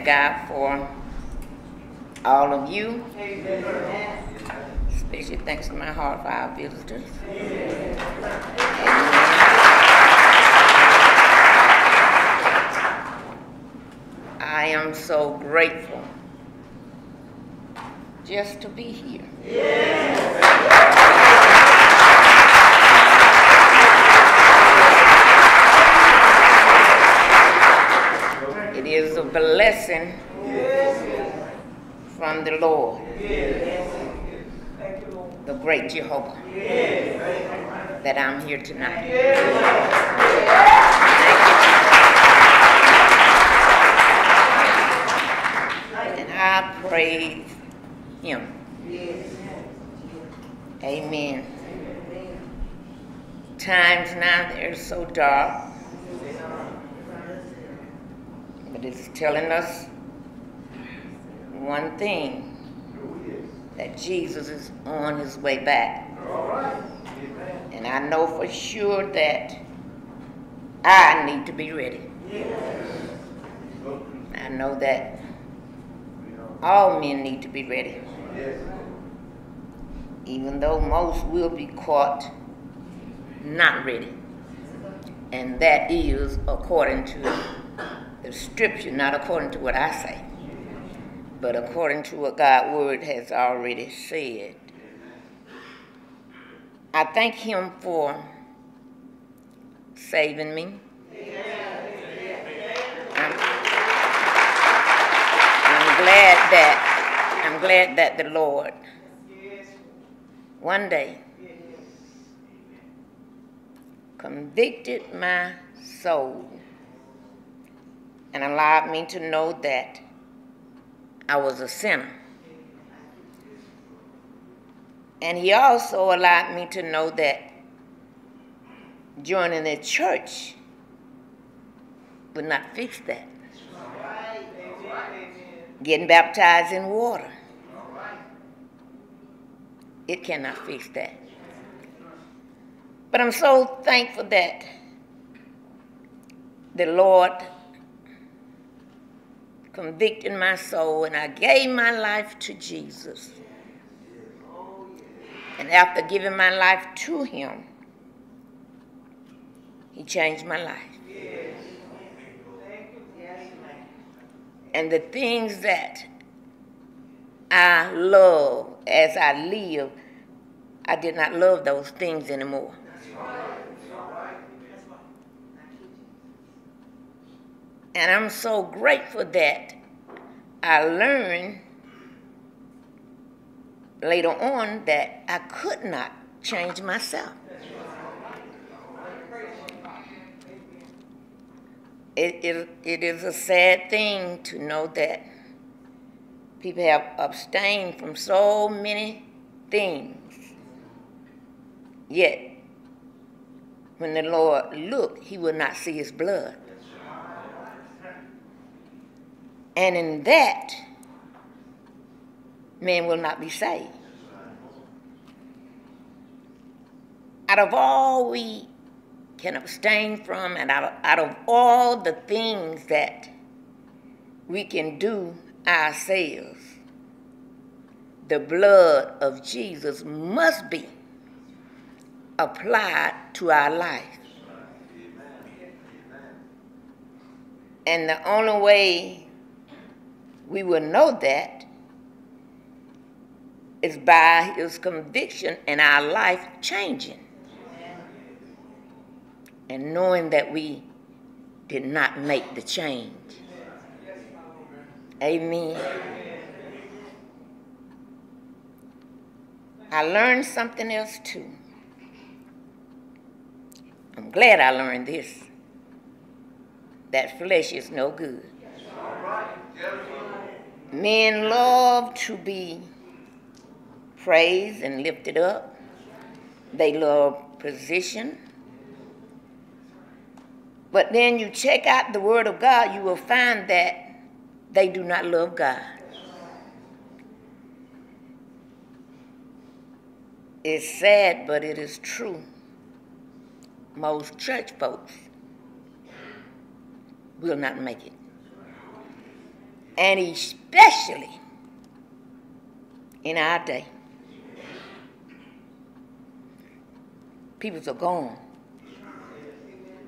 thank God for all of you. Especially thanks to my heart for our visitors. I am so grateful just to be here. It is a blessing from the Lord, the great Jehovah, that I'm here tonight. And I praise Him. Amen. Times now they're so dark, but it's telling us one thing that Jesus is on his way back. And I know for sure that I need to be ready. I know that all men need to be ready. Even though most will be caught not ready. And that is according to the scripture, not according to what I say, but according to what God's word has already said. I thank Him for saving me. I'm, I'm glad that I'm glad that the Lord one day convicted my soul and allowed me to know that I was a sinner. And he also allowed me to know that joining the church would not fix that. Getting baptized in water, it cannot fix that. But I'm so thankful that the Lord convicted my soul and I gave my life to Jesus. And after giving my life to Him, He changed my life. And the things that I love as I live, I did not love those things anymore. And I'm so grateful that I learned later on that I could not change myself. It, it, it is a sad thing to know that people have abstained from so many things. Yet, when the Lord looked, he would not see his blood. And in that, man will not be saved. Out of all we can abstain from, and out of, out of all the things that we can do ourselves, the blood of Jesus must be applied to our life. And the only way we will know that is by his conviction and our life changing. And knowing that we did not make the change. Amen. I learned something else too. I'm glad I learned this. That flesh is no good. Men love to be praised and lifted up. They love position. But then you check out the Word of God, you will find that they do not love God. It's sad, but it is true. Most church folks will not make it. And especially in our day. People are gone.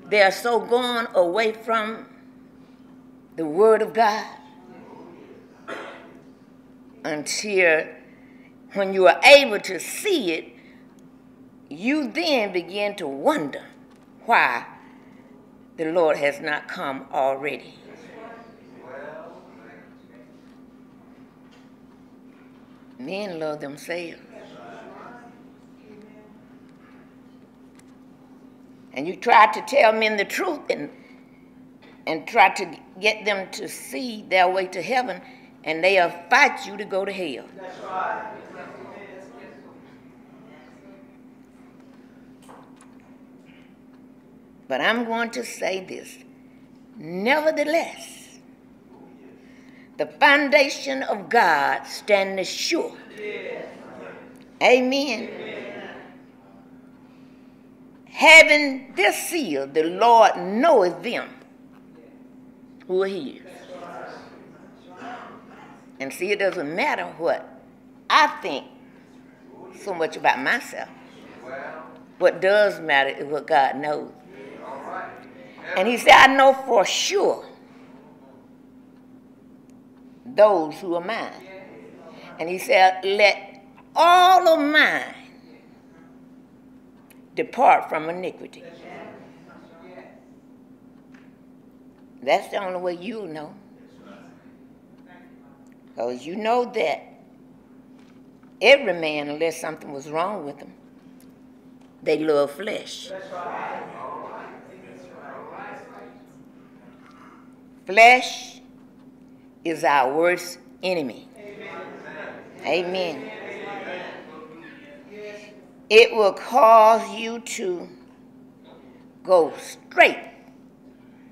They are so gone away from the Word of God until when you are able to see it, you then begin to wonder why the Lord has not come already. Men love themselves. And you try to tell men the truth and and try to get them to see their way to heaven, and they'll fight you to go to hell. Right. But I'm going to say this. Nevertheless, the foundation of God standeth sure. Amen. Having this seal, the Lord knoweth them who are his. And see, it doesn't matter what I think so much about myself. What does matter is what God knows. And he said, I know for sure those who are mine. And he said, Let all of mine depart from iniquity. That's the only way you'll know. Because you know that every man, unless something was wrong with them, they love flesh. Flesh is our worst enemy. Amen. Amen. It will cause you to go straight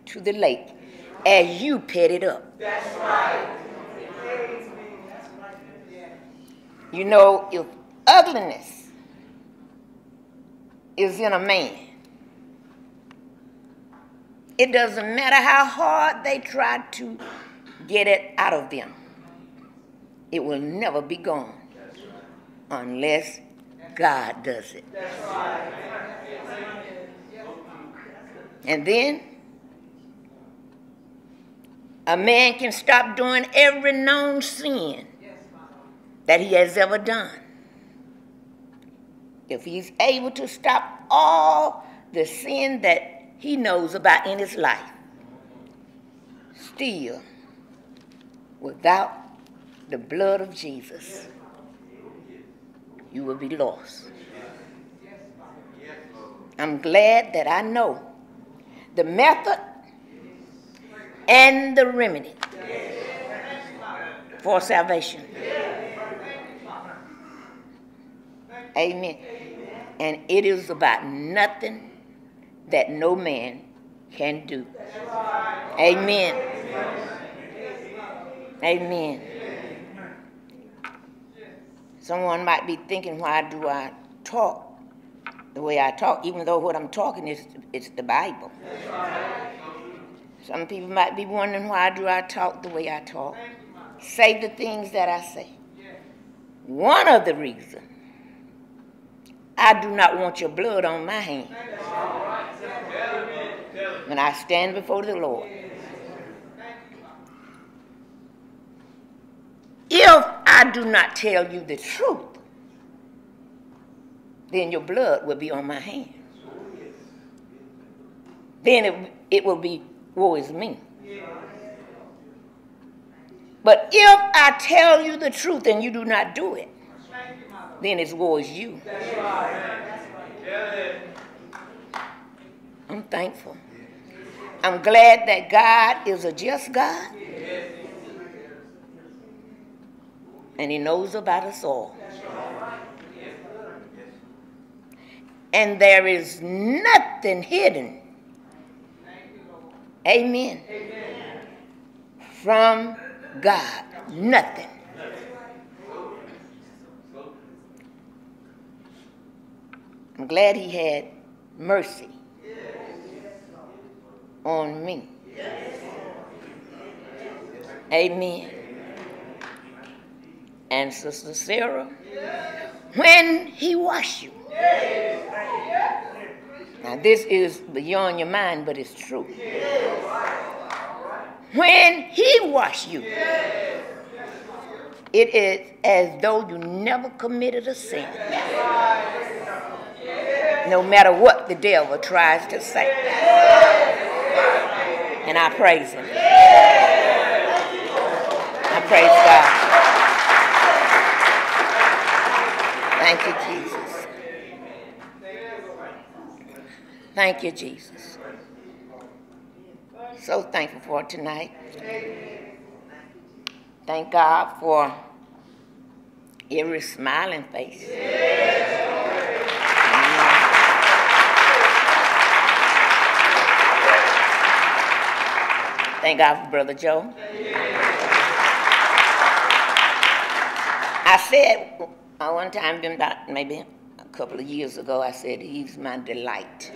to the lake as you pet it up. That's right. You know, if ugliness is in a man, it doesn't matter how hard they try to get it out of them, it will never be gone unless God does it. And then a man can stop doing every known sin that he has ever done. If he's able to stop all the sin that he knows about in his life, still, without the blood of Jesus, you will be lost. I'm glad that I know the method and the remedy for salvation. Amen. And it is about nothing that no man can do. Amen. Amen. Someone might be thinking, why do I talk the way I talk, even though what I'm talking is it's the Bible. Some people might be wondering why do I talk the way I talk, say the things that I say. One of the reasons I do not want your blood on my hands when I stand before the Lord. If I do not tell you the truth, then your blood will be on my hands. Then it, it will be woe is me. But if I tell you the truth and you do not do it, then it's woe is you. I'm thankful. I'm glad that God is a just God. And he knows about us all. And there is nothing hidden Amen. Amen. From God. Nothing. I'm glad he had mercy on me. Amen. And Sister Sarah, when he washed you. Now, this is beyond your mind, but it's true. When he washed you, it is as though you never committed a sin. No matter what the devil tries to say. And I praise him. I praise God. Thank you, Jesus. Thank you, Jesus. So thankful for tonight. Thank God for every smiling face. Thank God for Brother Joe. I said uh, one time, about maybe a couple of years ago, I said, He's my delight.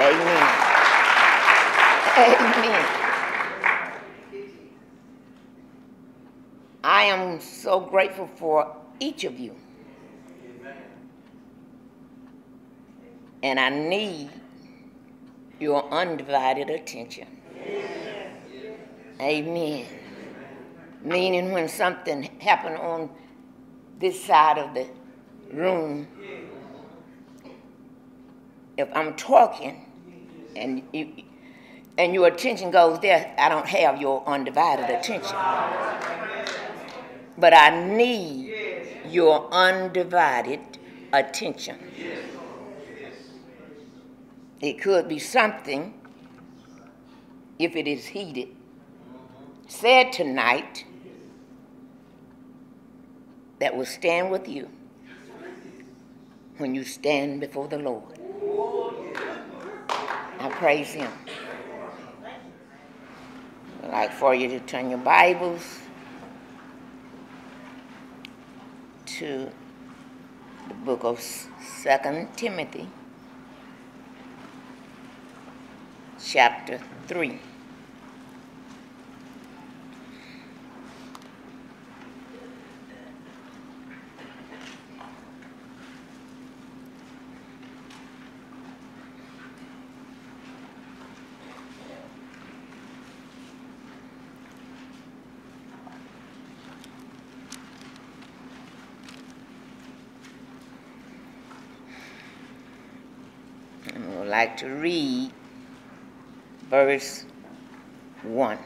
Amen. Amen. I am so grateful for each of you. And I need your undivided attention. Amen. Meaning when something happened on this side of the room, if I'm talking and you, and your attention goes there, I don't have your undivided attention. But I need your undivided attention. It could be something, if it is heated, said tonight that will stand with you when you stand before the Lord. I praise Him. I'd like for you to turn your Bibles to the book of Second Timothy, chapter 3. I would like to read verse 1.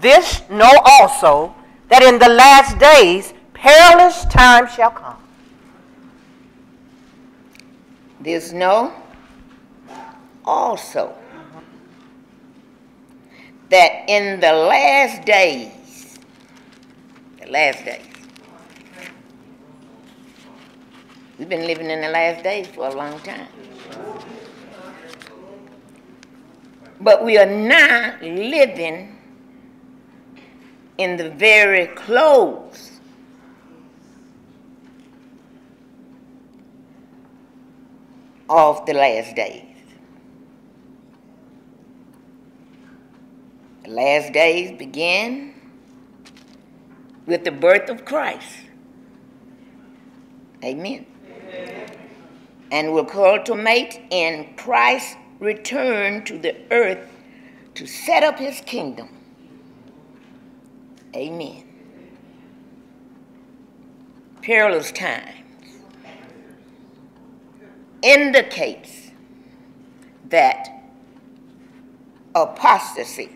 This know also that in the last days perilous times shall come. This know also that in the last days, the last days, been living in the last days for a long time. But we are now living in the very close of the last days. The last days begin with the birth of Christ. Amen. And will culminate in Christ's return to the earth to set up his kingdom. Amen. Perilous times indicates that apostasy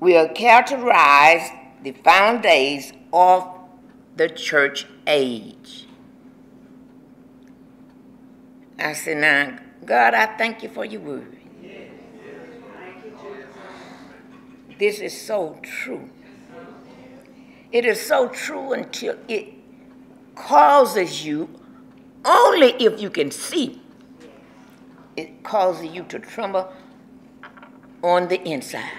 will characterize the days of the church age. I said, now, God, I thank you for your word. This is so true. It is so true until it causes you, only if you can see, it causes you to tremble on the inside.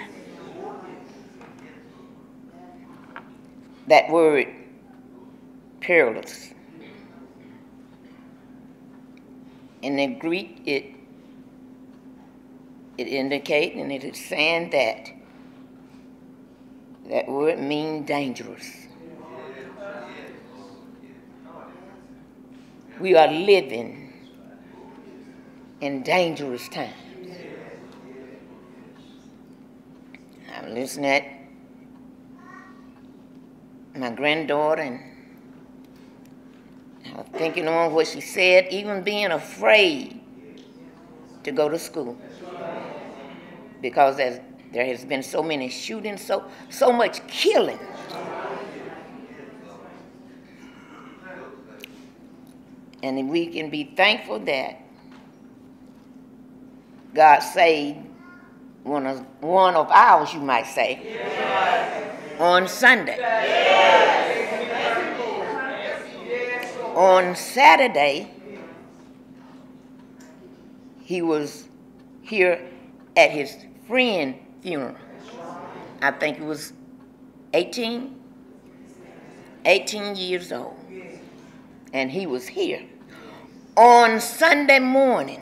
That word, perilous. In the Greek, it it indicates and it is saying that that word mean dangerous. We are living in dangerous times. I'm listening at my granddaughter and thinking on what she said, even being afraid to go to school. Because there has been so many shootings, so so much killing. And we can be thankful that God saved one of one of ours, you might say, yes. on Sunday. Yes. On Saturday, he was here at his friend funeral. I think he was 18, 18 years old. And he was here. On Sunday morning,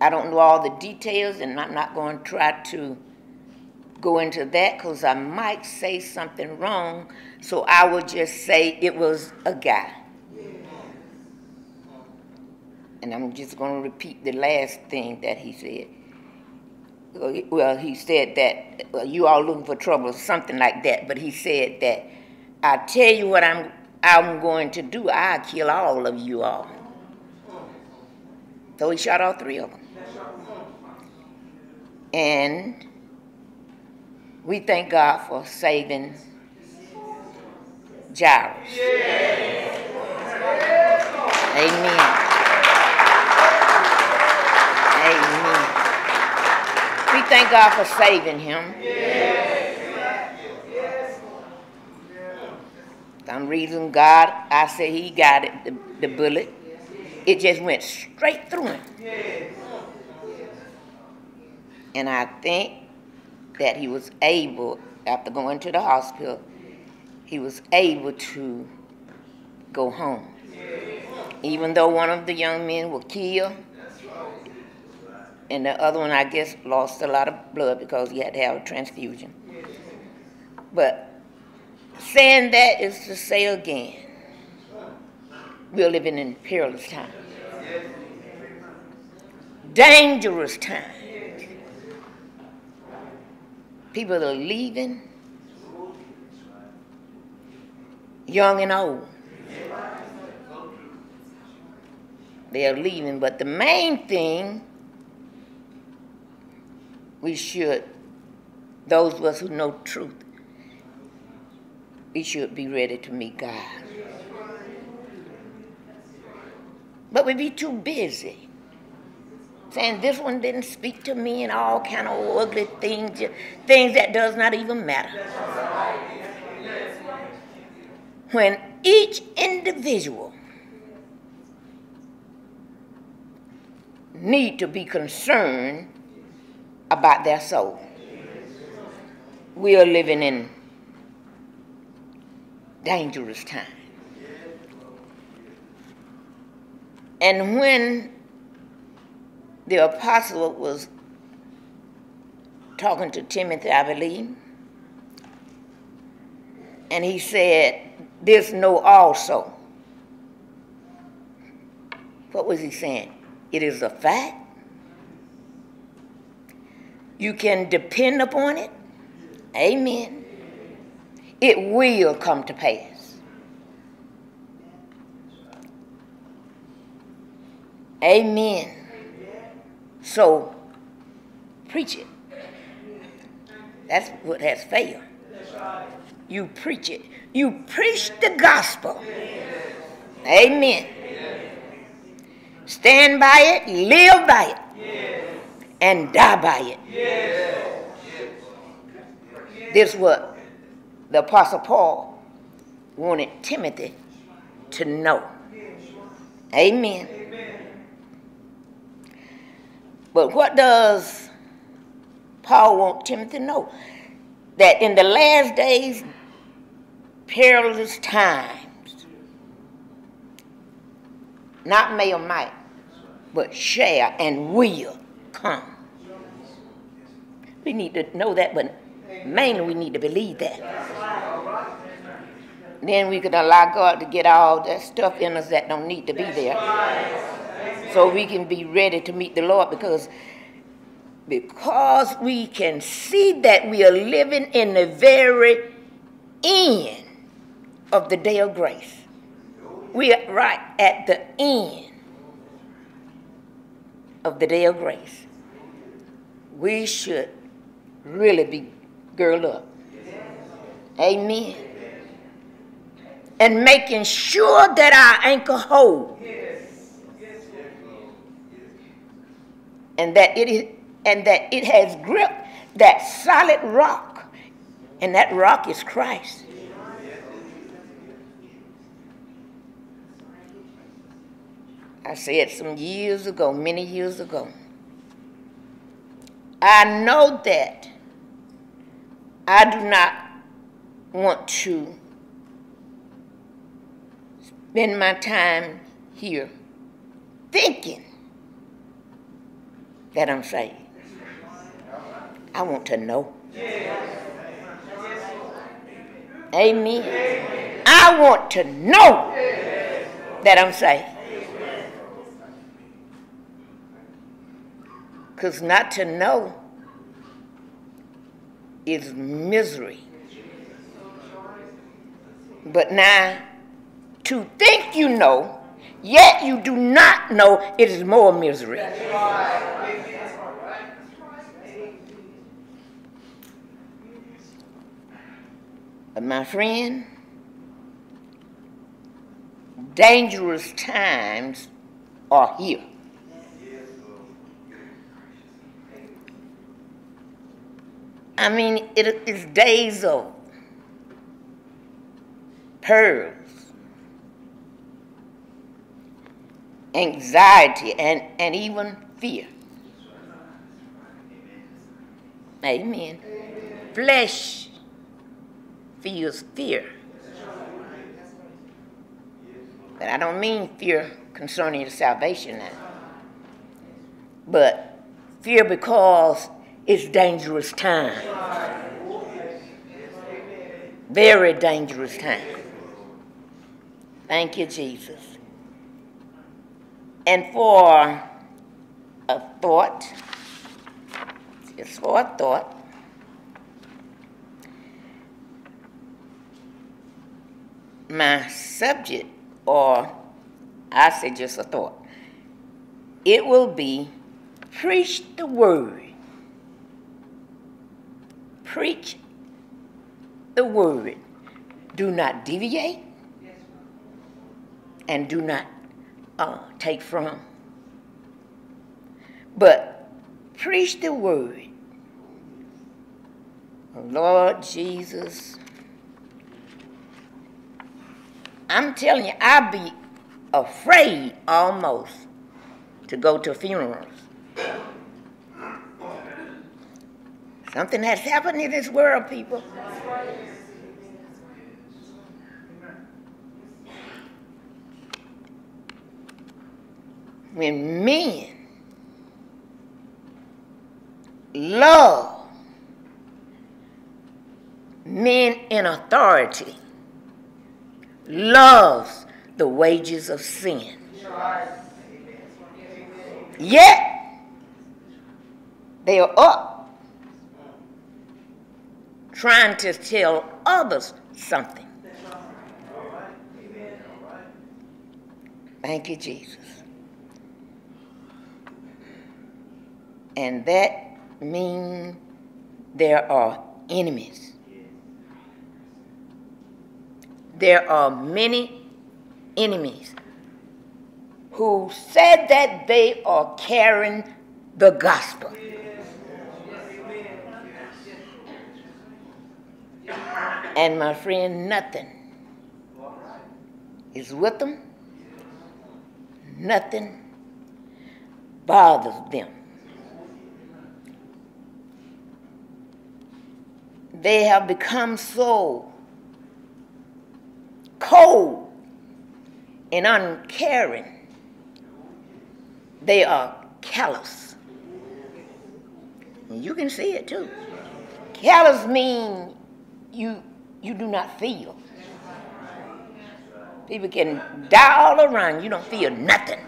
I don't know all the details, and I'm not going to try to go into that because I might say something wrong. So I will just say it was a guy. And I'm just going to repeat the last thing that he said. Well, he said that well, you all looking for trouble, something like that. But he said that I tell you what I'm I'm going to do. I kill all of you all. So he shot all three of them. And we thank God for saving Jairus. Amen. Amen. We thank God for saving him. Some reason God, I said he got it, the, the bullet. It just went straight through him. And I think that he was able, after going to the hospital, he was able to go home. Even though one of the young men was killed, and the other one, I guess, lost a lot of blood because he had to have a transfusion. But saying that is to say again, we're living in perilous times, dangerous times. People are leaving, young and old. They are leaving, but the main thing we should, those of us who know truth, we should be ready to meet God. But we be too busy saying this one didn't speak to me and all kind of ugly things, things that does not even matter. When each individual need to be concerned about their soul. We are living in dangerous times. And when the apostle was talking to Timothy, I believe, and he said, This know also. What was he saying? It is a fact. You can depend upon it. Amen. It will come to pass. Amen. So, preach it. That's what has failed. You preach it. You preach the gospel. Amen. Stand by it, live by it, and die by it. This is what the Apostle Paul wanted Timothy to know. Amen. But what does Paul want Timothy to know? That in the last days, perilous times, not may or might, but shall and will come. We need to know that, but mainly we need to believe that. Then we can allow God to get all that stuff in us that don't need to be there. So we can be ready to meet the Lord because because we can see that we are living in the very end of the day of grace. We are right at the end of the day of grace. We should really be girl up. Amen. And making sure that our anchor hold. And that it is and that it has gripped that solid rock. And that rock is Christ. I said some years ago, many years ago. I know that I do not want to spend my time here thinking that I'm saved. I want to know. Amen. I want to know that I'm saved. Because not to know is misery. But now, to think you know, yet you do not know, it is more misery. But my friend, dangerous times are here. I mean, it is days of pearls, anxiety, and, and even fear. Amen. Flesh feels fear. But I don't mean fear concerning your salvation now. But fear because it's dangerous time. Very dangerous time. Thank you, Jesus. And for a thought, just for a thought, my subject, or I say just a thought, it will be preach the word. Preach the word. Do not deviate and do not uh, take from. But preach the word. Lord Jesus, I'm telling you, I'd be afraid almost to go to funerals. Something has happened in this world, people. When men love men in authority loves the wages of sin. Yet, they are up trying to tell others something. Thank you, Jesus. And that means there are enemies. there are many enemies who said that they are carrying the gospel. And my friend, nothing is with them, nothing bothers them. They have become so cold and uncaring they are callous. You can see it too. Callous mean you you do not feel. People can die all around. You don't feel nothing.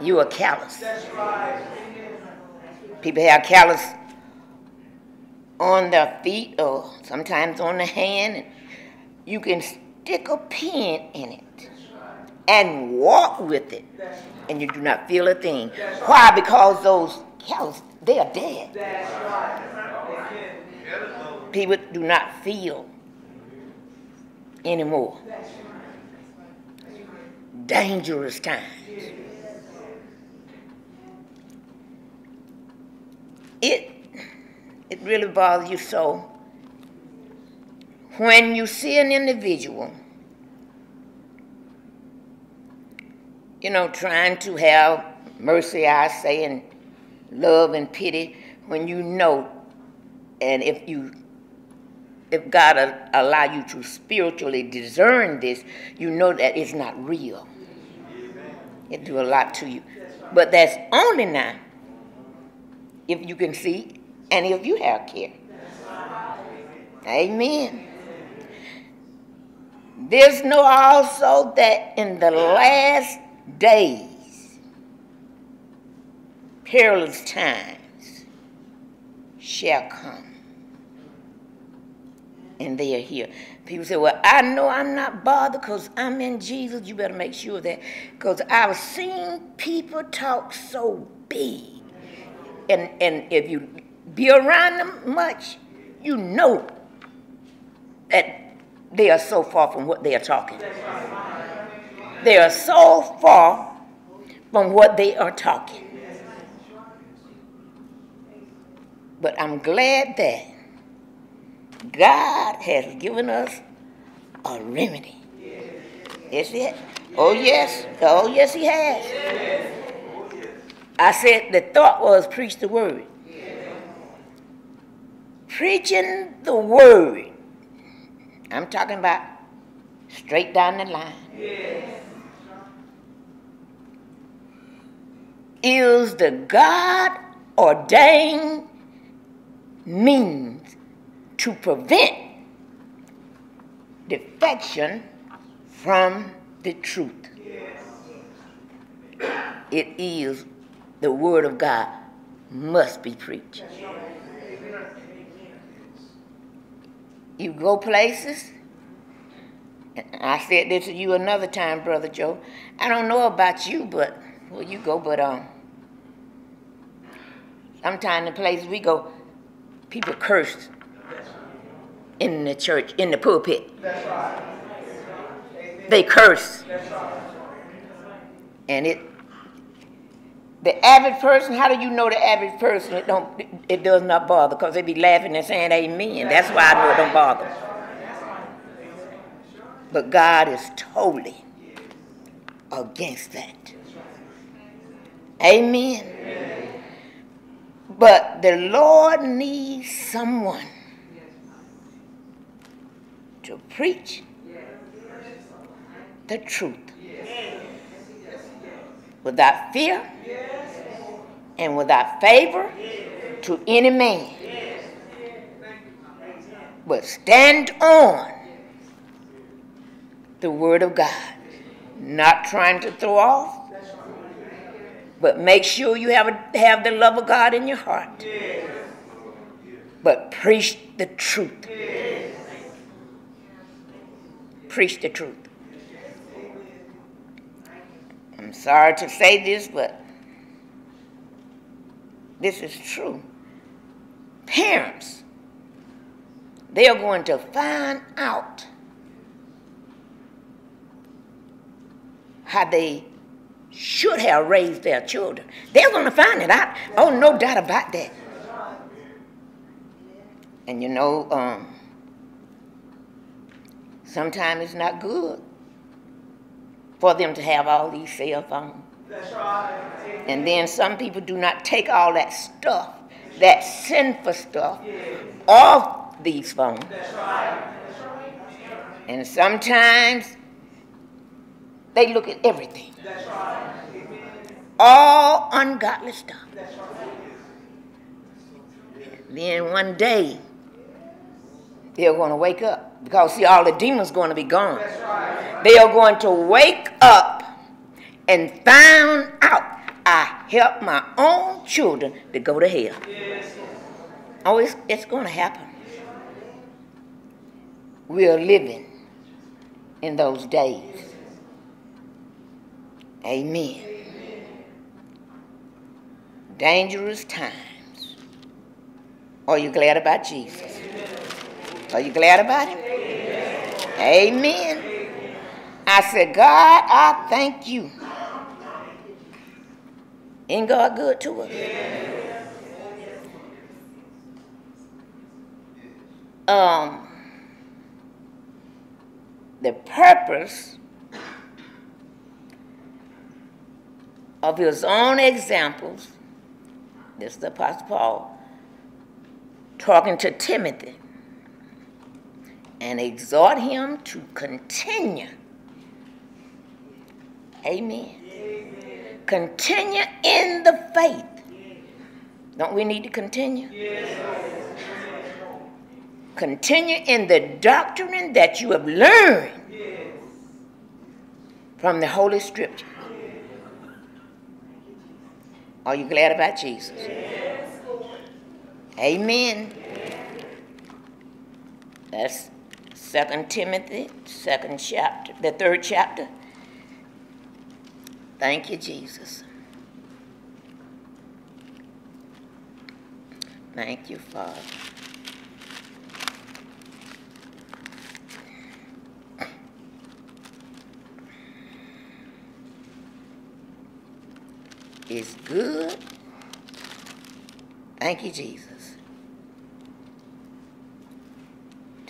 You are callous. People have callous on their feet or sometimes on the hand. You can stick a pin in it and walk with it, and you do not feel a thing. Why? Because those callous, they are dead. People do not feel anymore. Dangerous times. It it really bothers you so when you see an individual, you know, trying to have mercy, I say, and love and pity, when you know, and if you if God allow you to spiritually discern this, you know that it's not real. It do a lot to you. But that's only now if you can see and if you have care. Amen. There's no also that in the last days, perilous times shall come and they are here. People say, Well, I know I'm not bothered because I'm in Jesus. You better make sure that. Because I've seen people talk so big. And, and if you be around them much, you know that they are so far from what they are talking. They are so far from what they are talking. But I'm glad that God has given us a remedy. Is it? Oh, yes. Oh, yes, He has. I said the thought was preach the word. Preaching the word. I'm talking about straight down the line. Is the God ordained means to prevent defection from the truth. It is the word of God must be preached. You go places, I said this to you another time, Brother Joe. I don't know about you, but well, you go, but um, sometimes the places we go, people curse in the church, in the pulpit. They curse. And it the average person, how do you know the average person it don't it does not bother? Because they be laughing and saying amen. That's why I know it don't bother. But God is totally against that. Amen. But the Lord needs someone to preach the truth without fear and without favor to any man, but stand on the Word of God, not trying to throw off. But make sure you have, a, have the love of God in your heart. But preach the truth preach the truth. I'm sorry to say this, but this is true. Parents, they are going to find out how they should have raised their children. They're going to find it out. Oh, no doubt about that. And you know, um, Sometimes it's not good for them to have all these cell phones. And then some people do not take all that stuff, that sinful stuff, off these phones. And sometimes they look at everything. all ungodly stuff. Then one day, they're going to wake up because see, all the demons going to be gone. They are going to wake up and find out I helped my own children to go to hell. Oh, it's, it's going to happen. We are living in those days. Amen. Dangerous times. Are you glad about Jesus? Are you glad about him? Amen. I said, God, I thank you. Ain't God good to us? Um, the purpose of his own examples, this is the Apostle Paul talking to Timothy and exhort him to continue. Amen. Amen. Continue in the faith. Don't we need to continue? Yes. Continue in the doctrine that you have learned yes. from the Holy Scripture. Are you glad about Jesus? Yes. Amen. That's Second Timothy, second chapter, the third chapter. Thank you, Jesus. Thank you, Father. It's good. Thank you, Jesus.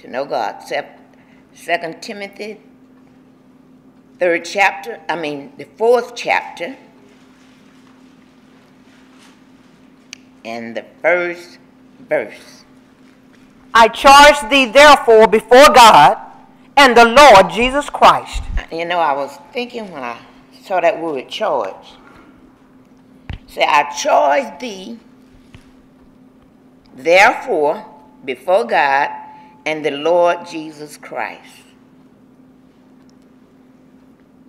To know God. Second Timothy, third chapter, I mean, the fourth chapter, and the first verse. I charge thee therefore before God and the Lord Jesus Christ. You know, I was thinking when I saw that word charge. Say, I charge thee therefore before God and the Lord Jesus Christ.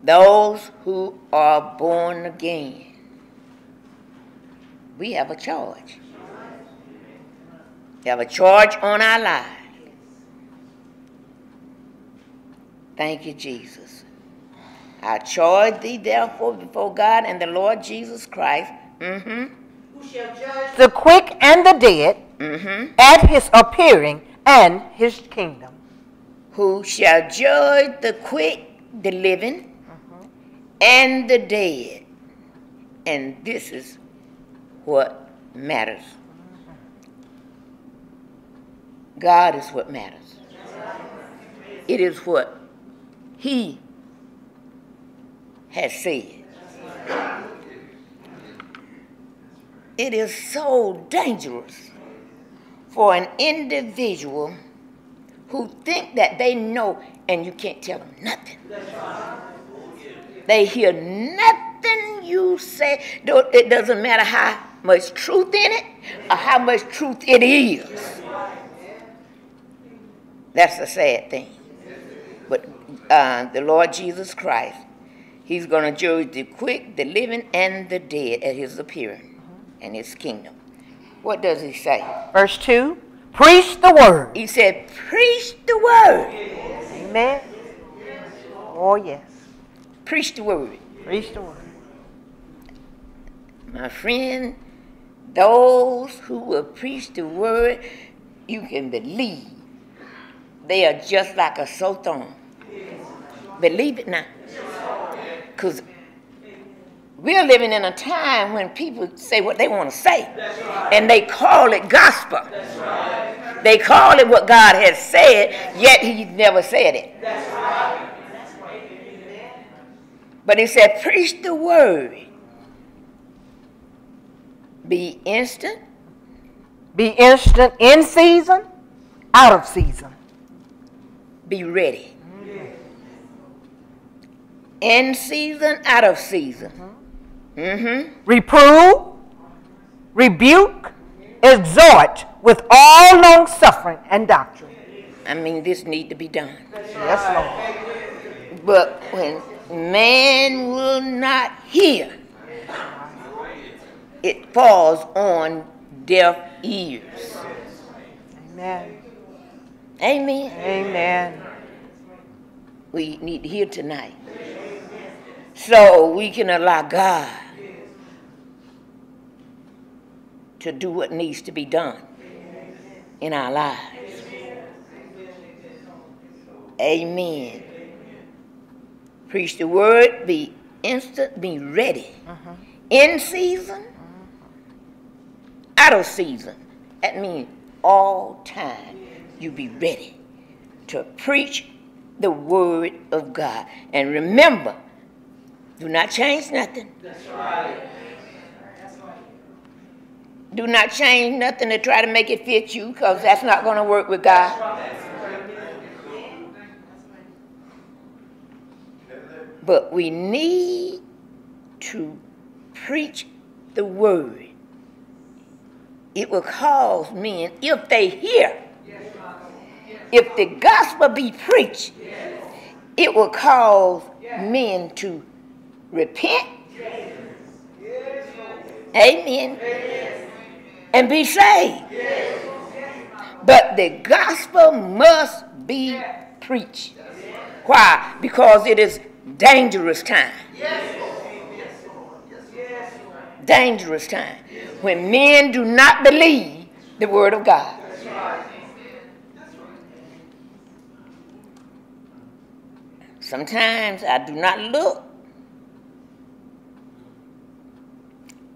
Those who are born again, we have a charge. We have a charge on our lives. Thank you, Jesus. I charge thee therefore before God and the Lord Jesus Christ. Mm-hmm. Who shall judge the quick and the dead mm-hmm. at his appearing and his kingdom. Who shall judge the quick, the living, mm-hmm. and the dead. And this is what matters. God is what matters. It is what He has said. It is so dangerous for an individual who think that they know and you can't tell them nothing. They hear nothing you say. It doesn't matter how much truth in it or how much truth it is. That's the sad thing. But uh, the Lord Jesus Christ, He's going to judge the quick, the living, and the dead at His appearing and His kingdom. What does he say? Verse 2 Preach the word. He said, Preach the word. Amen. Oh, yes. Preach the word. Preach the word. My friend, those who will preach the word, you can believe they are just like a soul Believe it now. Because we're living in a time when people say what they want to say, right. and they call it gospel. Right. They call it what God has said, yet He never said it. But He said, Preach the word. Be instant. Be instant in season, out of season. Be ready. In season, out of season. Mm-hmm Mm-hmm. reprove, rebuke, exhort with all long suffering and doctrine. I mean, this need to be done. Yes, Lord. But when man will not hear, it falls on deaf ears. Amen. Amen. Amen. We need to hear tonight. So we can allow God to do what needs to be done in our lives. Amen. Preach the word, be instant, be ready. Uh-huh. In season, out of season. That means all time you be ready to preach the word of God. And remember, do not change nothing. Do not change nothing to try to make it fit you because that's not going to work with God. But we need to preach the word. It will cause men, if they hear, if the gospel be preached, it will cause men to repent. Amen. And be saved. But the gospel must be preached. Why? Because it is dangerous time. Dangerous time. When men do not believe the word of God. Sometimes I do not look.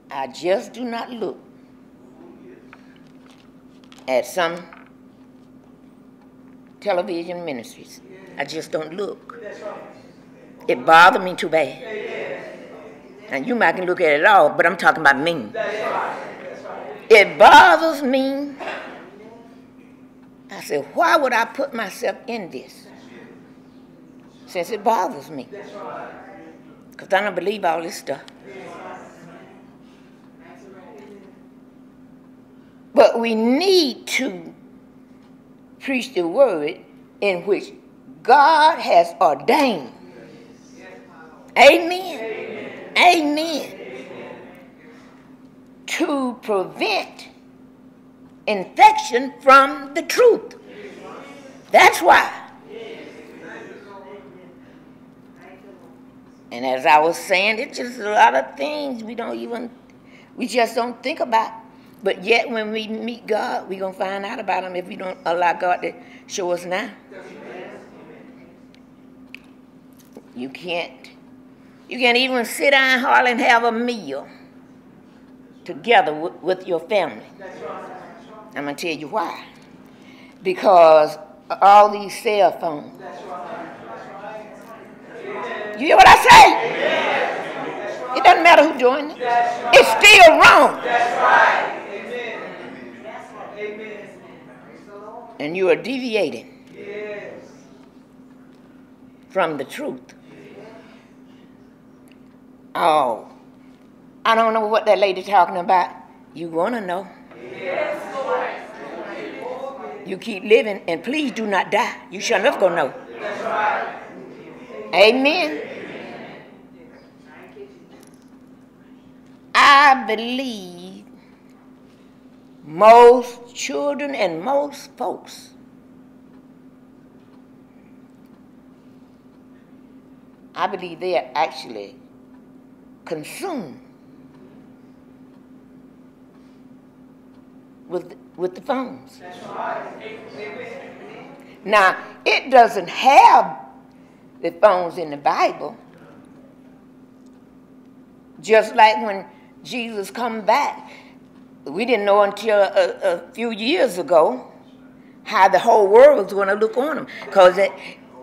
I just do not look at some television ministries. I just don't look. It bothered me too bad. And you might can look at it all, but I'm talking about me. It bothers me. I said, why would I put myself in this? Since it bothers me. Because I don't believe all this stuff. But we need to preach the word in which God has ordained. Amen. Amen. To prevent defection from the truth. That's why. And as I was saying, it's just a lot of things we don't even, we just don't think about. But yet, when we meet God, we're going to find out about Him if we don't allow God to show us now. You can't. You can't even sit down hardly and have a meal together with, with your family. I'm going to tell you why. Because all these cell phones. You hear what I say? It doesn't matter who's doing it. It's still wrong. And you are deviating yes. from the truth. Oh, I don't know what that lady talking about. You want to know. You keep living, and please do not die. You shall never go know. Amen. I believe most children and most folks I believe they are actually consumed with with the phones. Now, it doesn't have the phones in the Bible. Just like when Jesus come back, we didn't know until a, a few years ago how the whole world was going to look on them because they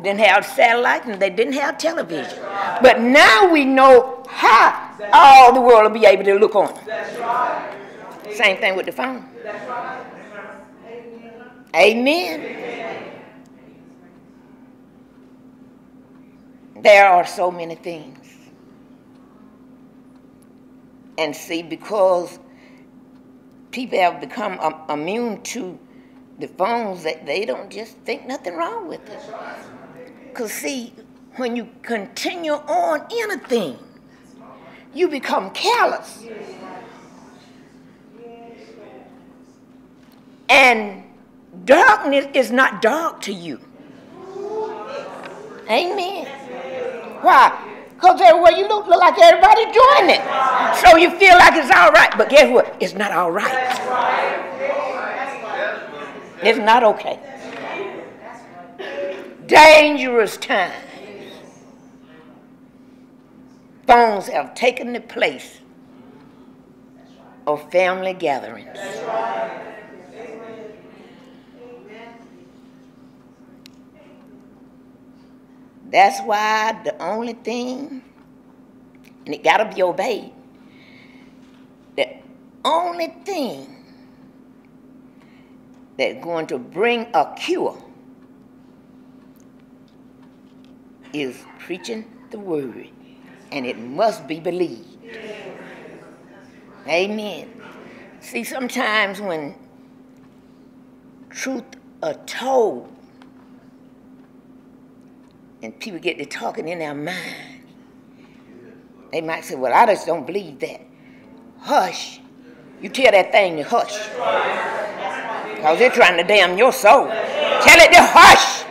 didn't have satellites and they didn't have television. But now we know how all the world will be able to look on them. Same thing with the phone. Amen. There are so many things And see, because people have become um, immune to the phones, that they don't just think nothing wrong with it. Because, see, when you continue on anything, you become callous. And darkness is not dark to you. Amen. Why? Because everywhere you look, look like everybody doing it. So you feel like it's all right. But guess what? It's not all right. It's not okay. Dangerous times. Phones have taken the place of family gatherings. That's why the only thing, and it got to be obeyed, the only thing that's going to bring a cure is preaching the word, and it must be believed. Amen. See, sometimes when truth are told, and people get to talking in their mind, they might say, Well, I just don't believe that. Hush. You tell that thing to hush. Because they're trying to damn your soul. Tell it to hush.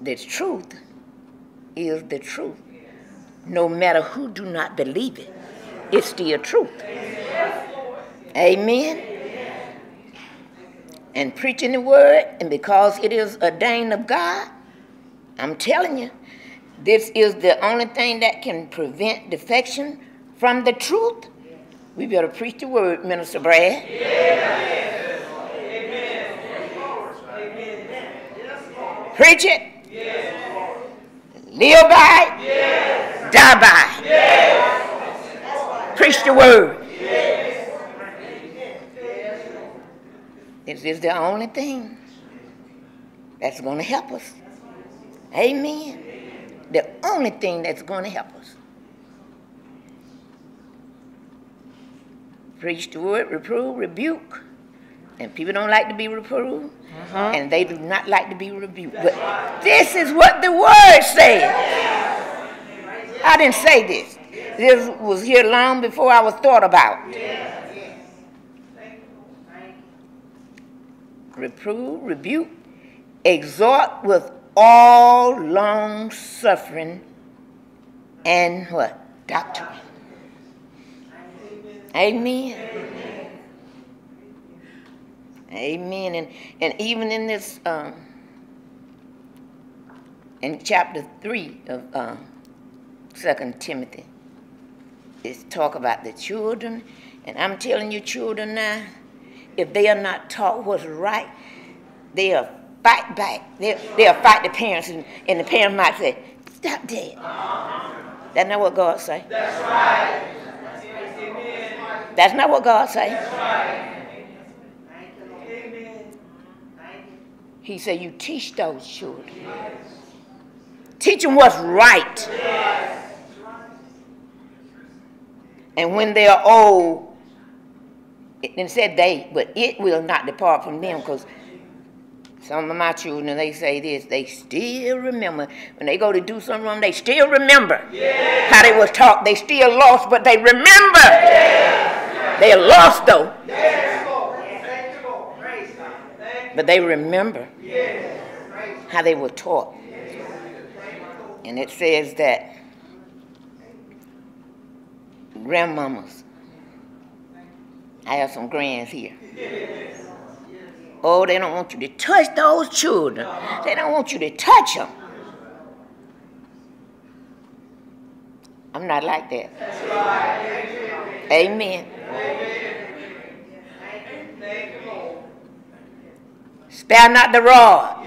The truth is the truth. No matter who do not believe it, it's still truth. Amen and preaching the word, and because it is ordained of God, I'm telling you, this is the only thing that can prevent defection from the truth. We better preach the word, Minister Brad. Yes. Amen. Preach it. Yes. Live by it. Yes. Die by it. Preach the word. This is the only thing that's going to help us. Amen. The only thing that's going to help us. Preach the word, reprove, rebuke. And people don't like to be reproved, uh-huh. and they do not like to be rebuked. But this is what the word says. I didn't say this. This was here long before I was thought about. Reprove, rebuke, exhort with all long suffering and what? Doctrine. Amen. Amen. And, and even in this, um, in chapter 3 of uh, 2 Timothy, it's talk about the children. And I'm telling you, children now, if they are not taught what's right, they'll fight back. They'll, they'll fight the parents, and, and the parents might say, Stop that. That's not what God say. That's right. That's not what God say. He said, You teach those children. Teach them what's right. And when they are old, it said they, but it will not depart from them because some of my children, they say this, they still remember. When they go to do something wrong, they still remember yeah. how they was taught. They still lost, but they remember. Yeah. They're lost though. But they remember how they were taught. And it says that grandmamas I have some grands here. Oh, they don't want you to touch those children. They don't want you to touch them. I'm not like that. Amen. Spare not the rod.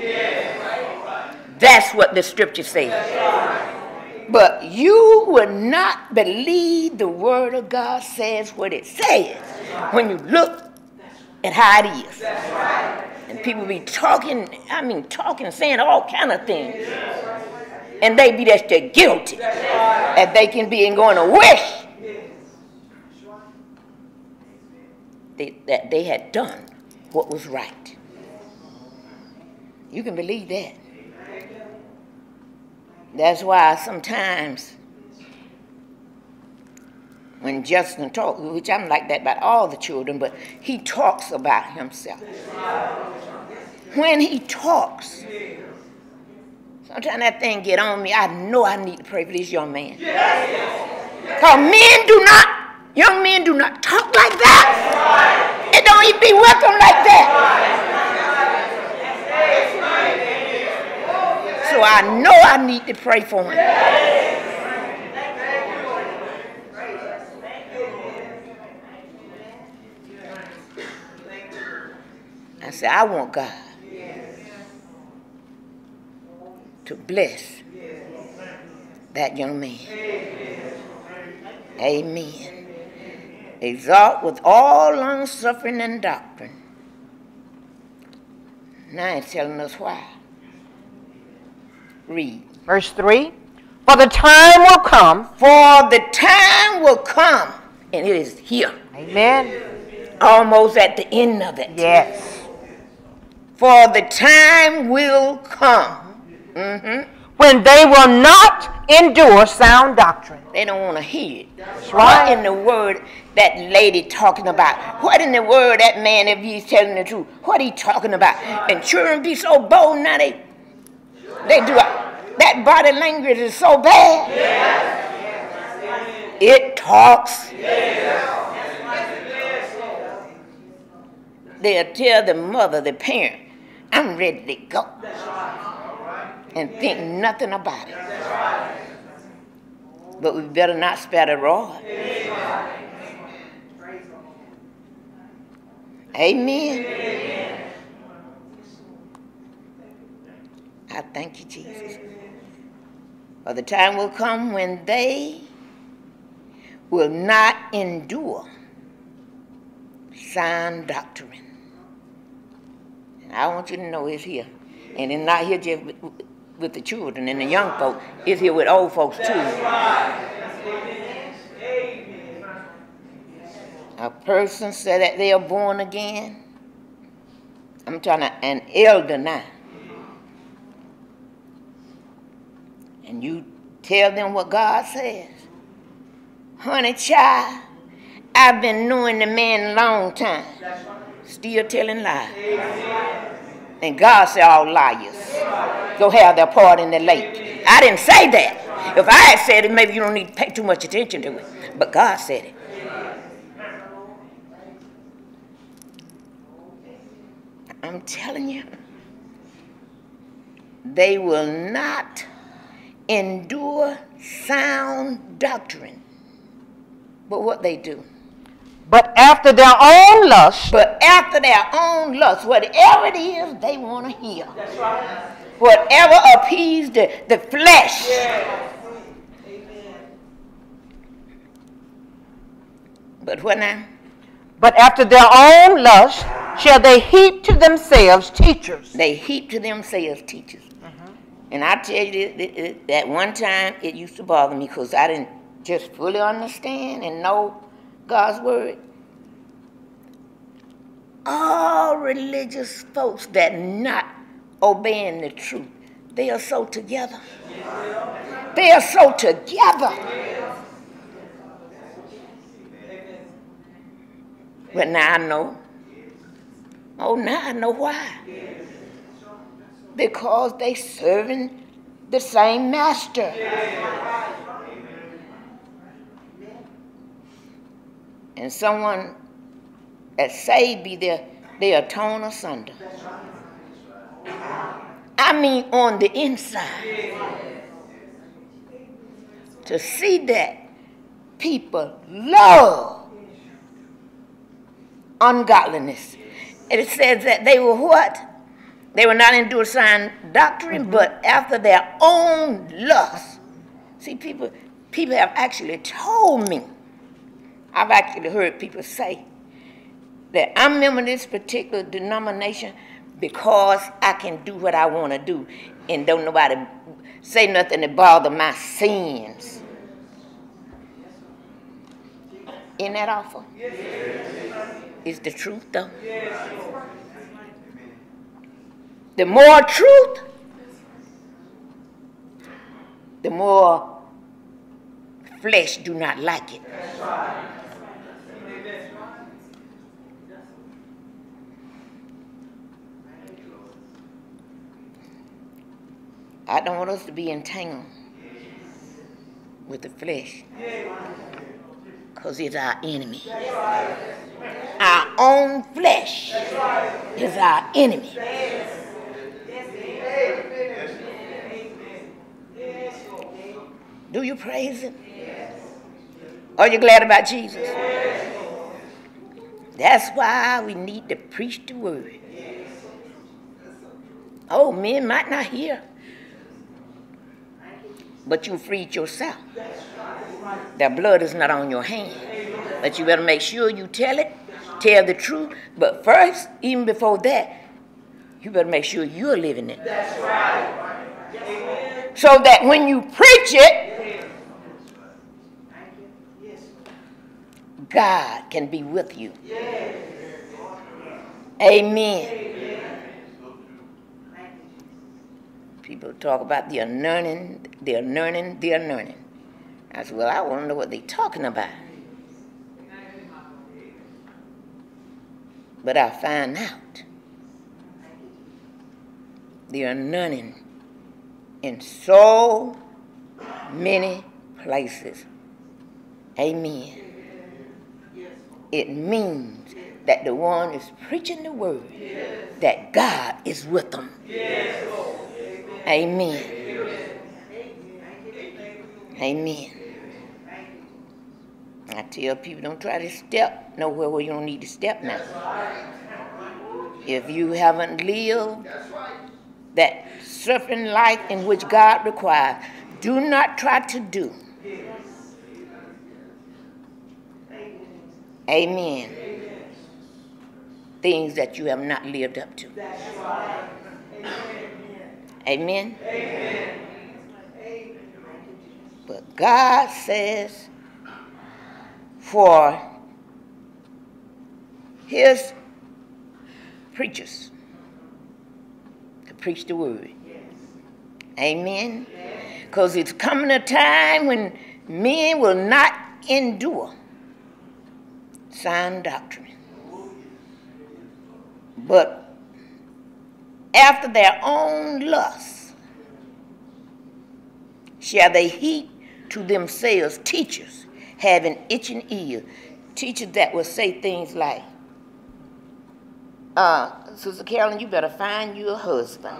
That's what the scripture says. But you will not believe the word of God says what it says when you look at how it is. And people be talking, I mean, talking, saying all kind of things. And they be just guilty. That they can be and going to wish they, that they had done what was right. You can believe that. That's why sometimes when Justin talks, which I'm like that about all the children, but he talks about himself. When he talks, sometimes that thing get on me. I know I need to pray for this young man. Because men do not, young men do not talk like that. They don't even be welcome like that. So I know I need to pray for him. I said, I want God to bless that young man. Amen. Exhort with all long suffering and doctrine. Now it's telling us why. Read. Verse 3 For the time will come. For the time will come, and it is here. Amen. Almost at the end of it. Yes. For the time will come. Mm-hmm. When they will not endure sound doctrine. They don't want to hear it. That's right. What in the word that lady talking about? What in the word that man, if he's telling the truth, what he talking about? And children be so bold now they they do. That body language is so bad. Yes. It talks. Yes. They'll tell the mother, the parent, I'm ready to go. And think nothing about it. But we better not spare the rod. Amen. I thank you, Jesus. For the time will come when they will not endure sound doctrine. And I want you to know it's here. And it's not here just with, with the children and the young folk, it's here with old folks too. A person said that they are born again. I'm talking an elder now. And you tell them what God says. Honey, child, I've been knowing the man a long time. Still telling lies. And God said, all liars. Go have their part in the lake. I didn't say that. If I had said it, maybe you don't need to pay too much attention to it. But God said it. I'm telling you, they will not endure sound doctrine. But what they do? But after their own lust. But after their own lust, whatever it is they want to hear. That's right. Whatever appease the, the flesh. Yeah. But what now? But after their own lust shall they heap to themselves teachers. They heap to themselves teachers. And I tell you that, that one time it used to bother me because I didn't just fully understand and know God's word. All religious folks that not obeying the truth, they are so together. They are so together. But now I know. Oh, now I know why because they serving the same master. And someone that saved be there, they are torn asunder. I mean on the inside. To see that people love ungodliness. And it says that they were what? They were not into a sound doctrine, mm-hmm. but after their own lust. See, people, people have actually told me, I've actually heard people say that I'm in this particular denomination because I can do what I want to do. and don't nobody say nothing to bother my sins. Isn't that awful? is the truth, though. The more truth, the more flesh do not like it. I don't want us to be entangled with the flesh because it's our enemy. Our own flesh is our enemy. Do you praise Him? Are you glad about Jesus? That's why we need to preach the word. Oh, men might not hear, but you freed yourself. The blood is not on your hand. But you better make sure you tell it, tell the truth. But first, even before that, you better make sure you're living it. That's right. So that when you preach it, God can be with you. Amen. People talk about the anointing, the anointing, the anointing. I said, well, I want to know what they're talking about. But I find out the anointing in so many places. Amen. It means that the one is preaching the word, that God is with them. Amen. Amen. I tell people don't try to step nowhere where you don't need to step now. If you haven't lived that surfing life in which God requires, do not try to do. Amen. Things that you have not lived up to. Amen. Amen. Amen. But God says, for his preachers to preach the word. Amen. Because it's coming a time when men will not endure sound doctrine. But after their own lusts shall they heap to themselves teachers having itching ears. Teachers that will say things like, uh, Sister Carolyn, you better find you a husband.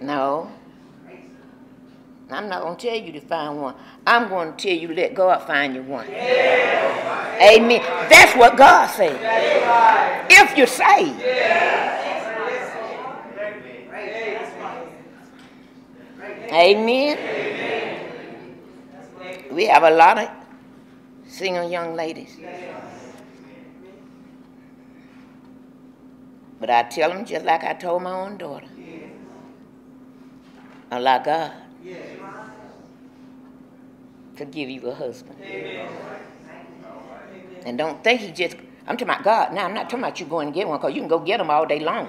No. I'm not going to tell you to find one. I'm going to tell you let God find you one. Amen. That's what God said. If you're saved. Amen. We have a lot of single young ladies. But I tell them just like I told my own daughter. Allow God to give you a husband. And don't think he just, I'm talking about God. Now, I'm not talking about you going and get one because you can go get them all day long.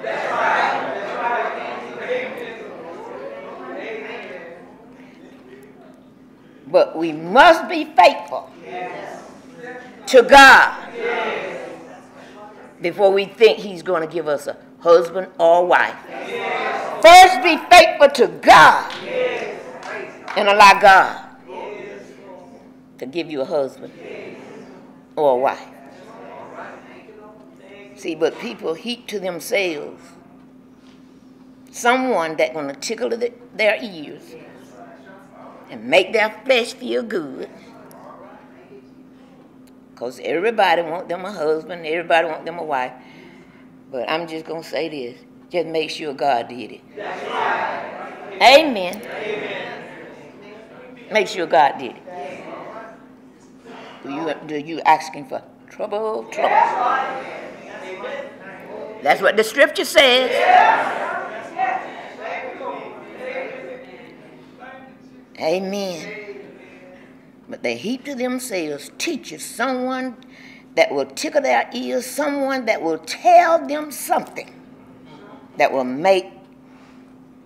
But we must be faithful to God before we think He's going to give us a husband or wife. First, be faithful to God and allow God to give you a husband or a wife. See, but people heap to themselves someone that's going to tickle their ears and make their flesh feel good. Because everybody want them a husband, everybody want them a wife. But I'm just going to say this. Just make sure God did it. Amen. Amen. Make sure God did it. Do you, do you asking for trouble? Trouble. That's what the scripture says. Amen. But they heap to themselves teachers, someone that will tickle their ears, someone that will tell them something that will make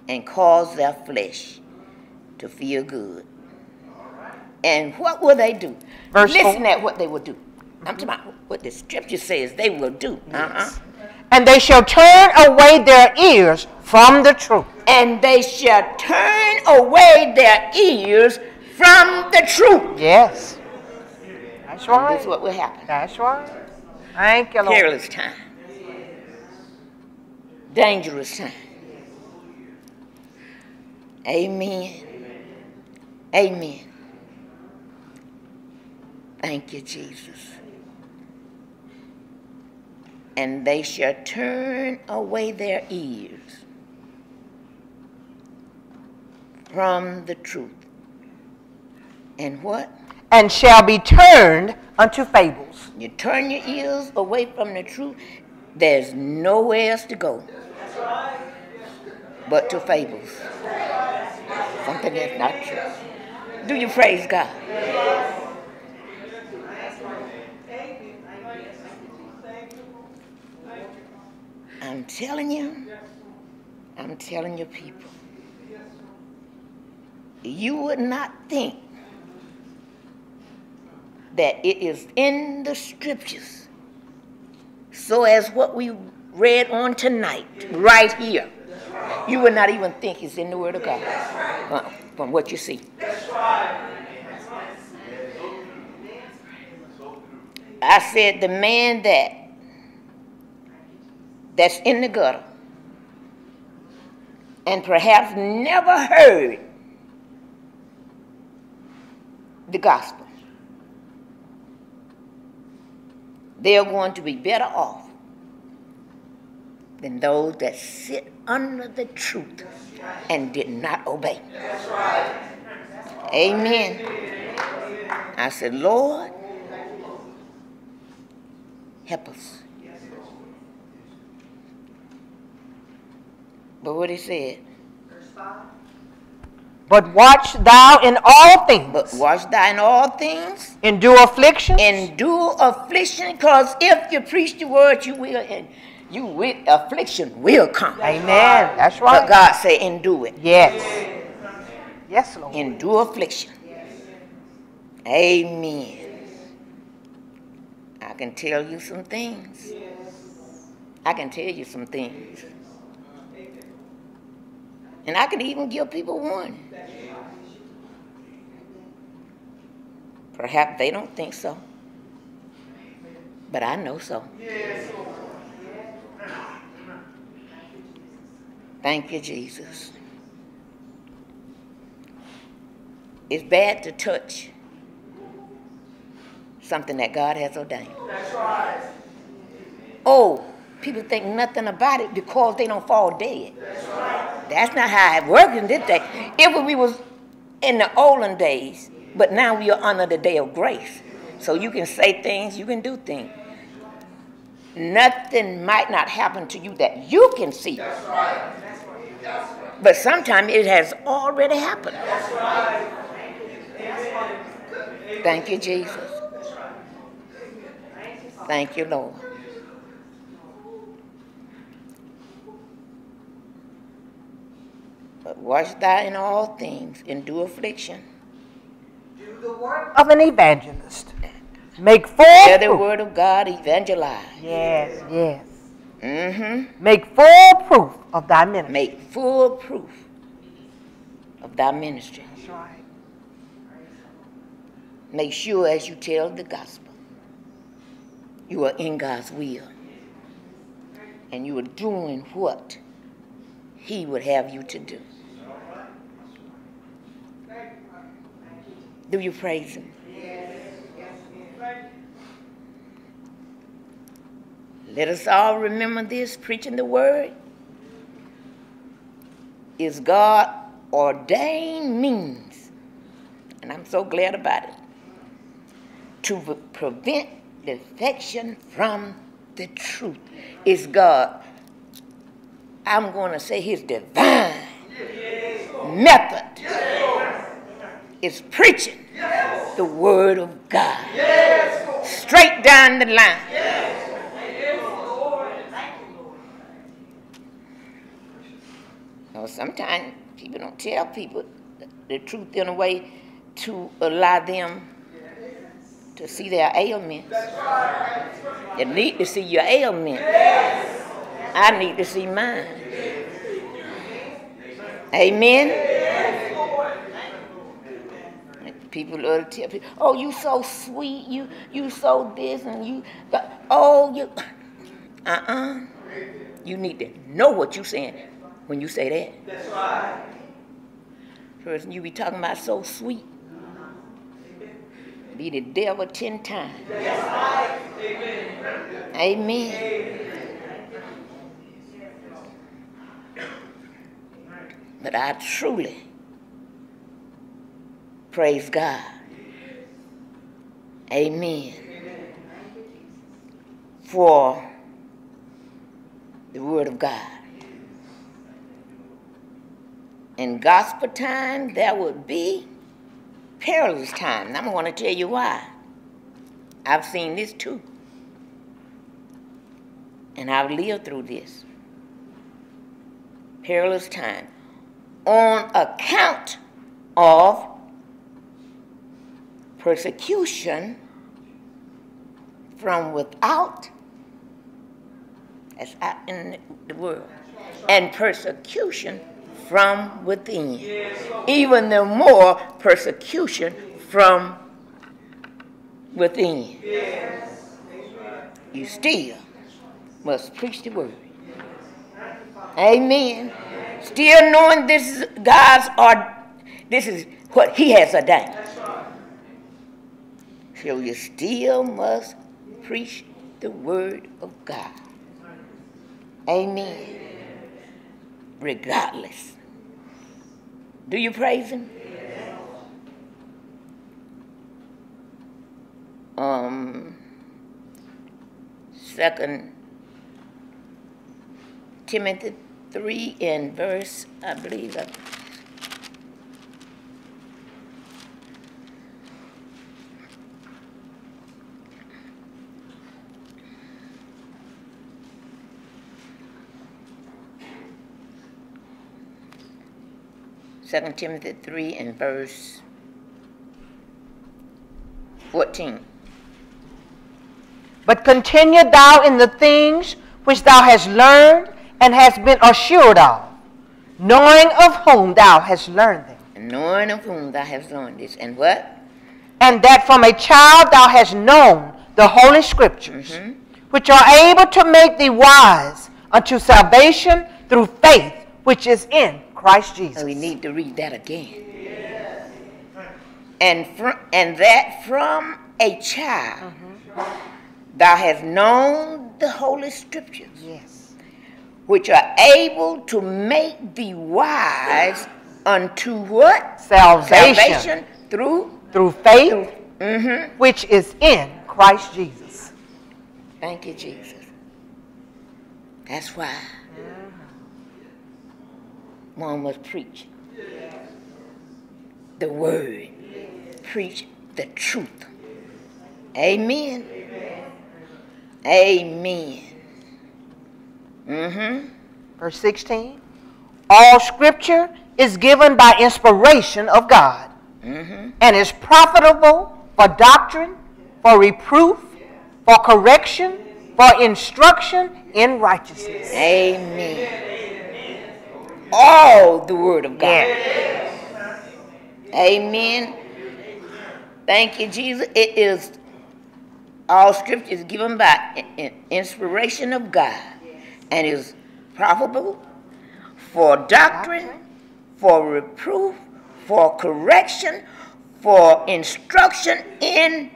and cause their flesh to feel good. And what will they do? Verse Listen four. at what they will do. I'm talking about what the scripture says they will do. Uh-huh. And they shall turn away their ears from the truth. And they shall turn away their ears from the truth. Yes. That's right. what will happen. That's right. Thank you, Lord. Perilous time. Dangerous time. Amen. Amen. Thank you, Jesus. And they shall turn away their ears from the truth. And what? And shall be turned unto fables. You turn your ears away from the truth, there's nowhere else to go but to fables. Something that's not true. Do you praise God? I'm telling you, I'm telling you people, you would not think that it is in the scriptures. So as what we read on tonight, right here, you would not even think it's in the Word of God uh, from what you see. I said the man that that's in the gutter and perhaps never heard the gospel. they are going to be better off than those that sit under the truth and did not obey. Amen. I said, Lord, help us. But what he said, Verse 5. But watch thou in all things. but watch thou in all things, Endure affliction. endure affliction, because if you preach the word, you will, and you will, affliction will come. Amen. That's But right. God say, endure it. Yes. Yes, Lord. endure affliction. Amen. I can tell you some things. I can tell you some things. And I can even give people warning. Perhaps they don't think so. But I know so. Thank you, Jesus. It's bad to touch something that God has ordained. Oh, people think nothing about it because they don't fall dead. That's right. That's not how it works in this day. If we was in the olden days, but now we are under the day of grace. So you can say things, you can do things. Nothing might not happen to you that you can see. That's right. That's right. But sometimes it has already happened. Thank you, Jesus. Thank you, Lord. But watch thou in all things, endure affliction. Do the work of an evangelist. Make full Hear the proof. word of God, evangelize. Yes, yes. Mm-hmm. Make full proof of thy ministry. Make full proof of thy ministry. That's right. Make sure as you tell the gospel, you are in God's will. And you are doing what He would have you to do. Do you praise Him? Let us all remember this preaching the word is God ordained means, and I'm so glad about it, to prevent defection from the truth. Is God, I'm going to say, His divine method is preaching the word of God. Straight down the line. Well, sometimes people don't tell people the truth in a way to allow them to see their ailments. You need to see your ailment. I need to see mine. Amen. People love to tell people, "Oh, you so sweet. You you so this and you. Oh, you. Uh-uh. You need to know what you're saying when you say that. That's right. Person you be talking about so sweet. Be the devil ten times. That's right. Amen. Amen. But I truly praise God. Amen. For the Word of God. In gospel time, there would be perilous time. I'm going to tell you why. I've seen this too. And I've lived through this. Perilous time. On account of persecution from without, as out in the world, and persecution from within. Even the more persecution from within. You still must preach the word. Amen. Still knowing this is God's or this is what He has ordained. So you still must preach the word of God. Amen. Regardless. Do you praise him? Um, second Timothy 3 and verse, I believe, 2 Timothy 3 and verse 14. But continue thou in the things which thou hast learned and hast been assured of, knowing of whom thou hast learned them. And knowing of whom thou hast learned this. And what? And that from a child thou hast known the Holy Scriptures, mm -hmm. which are able to make thee wise unto salvation through faith which is in Christ Jesus. we need to read that again. And, from, and that from a child mm-hmm. thou hast known the Holy Scriptures. Yes. Which are able to make thee wise unto what? Salvation. Salvation through? Through faith, through, mm-hmm. which is in Christ Jesus. Thank you, Jesus. That's why one must preach the word, preach the truth. Amen. Amen. Mm-hmm. Verse 16. All scripture is given by inspiration of God mm-hmm. and is profitable for doctrine, for reproof, for correction, for instruction in righteousness. Amen all the Word of God. Yes. Amen. Thank you, Jesus. It is all Scripture is given by inspiration of God and is profitable for doctrine, for reproof, for correction, for instruction in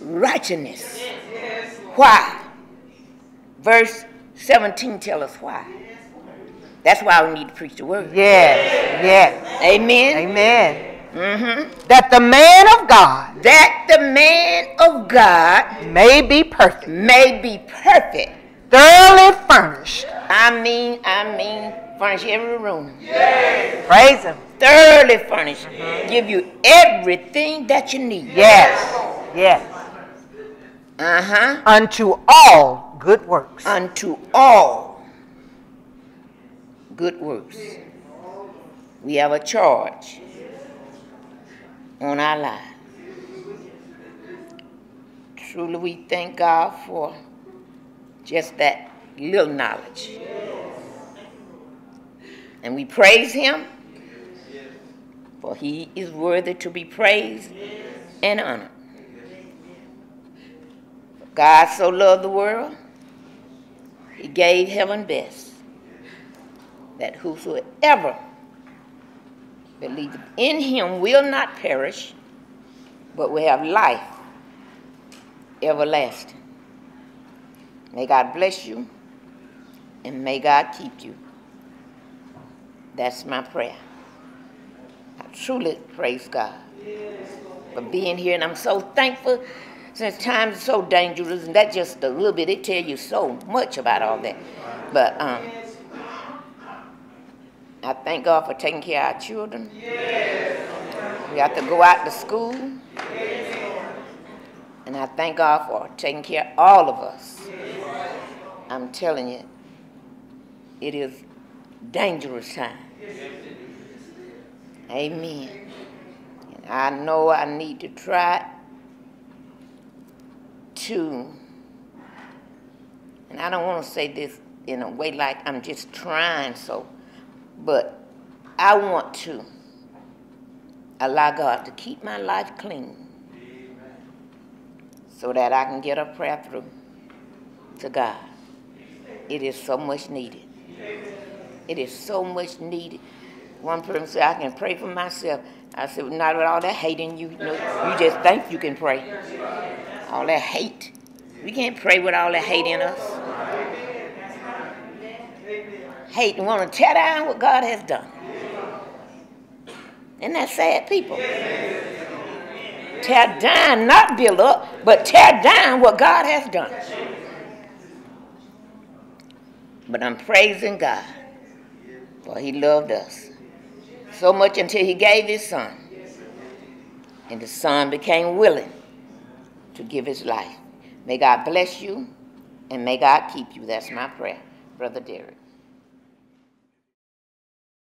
righteousness. Why? Verse 17 tell us why. That's why we need to preach the word. Yes, yes. Amen. Amen. Mm-hmm. That the man of God. That the man of God. May be perfect. May be perfect. Thoroughly furnished. I mean, I mean furnish every room. Praise Him. Thoroughly furnish. Give you everything that you need. Yes. Yes. Uh huh. Unto all good works. Unto all good works. We have a charge on our lives. Truly, we thank God for just that little knowledge. And we praise Him, for He is worthy to be praised and honored. God so loved the world, He gave heaven best, that whosoever believeth in Him will not perish, but will have life everlasting. May God bless you and may God keep you. That's my prayer. I truly praise God for being here, and I'm so thankful since times are so dangerous, and that just a little bit, it tell you so much about all that. But um, I thank God for taking care of our children. We have to go out to school. And I thank God for taking care of all of us. I'm telling you, it is dangerous time. Amen. And I know I need to try to, and I don't want to say this in a way like I'm just trying so, but I want to allow God to keep my life clean so that I can get a prayer through to God. It is so much needed. It is so much needed. One person said, I can pray for myself. I said, well, not with all that hate in you. you, know, you just think you can pray. All that hate. We can't pray with all that hate in us. Hate and want to tear down what God has done. Isn't that sad, people? Tear down, not build up, but tear down what God has done. But I'm praising God for He loved us so much until He gave His Son. And the Son became willing to give His life. May God bless you and may God keep you. That's my prayer, Brother Derek.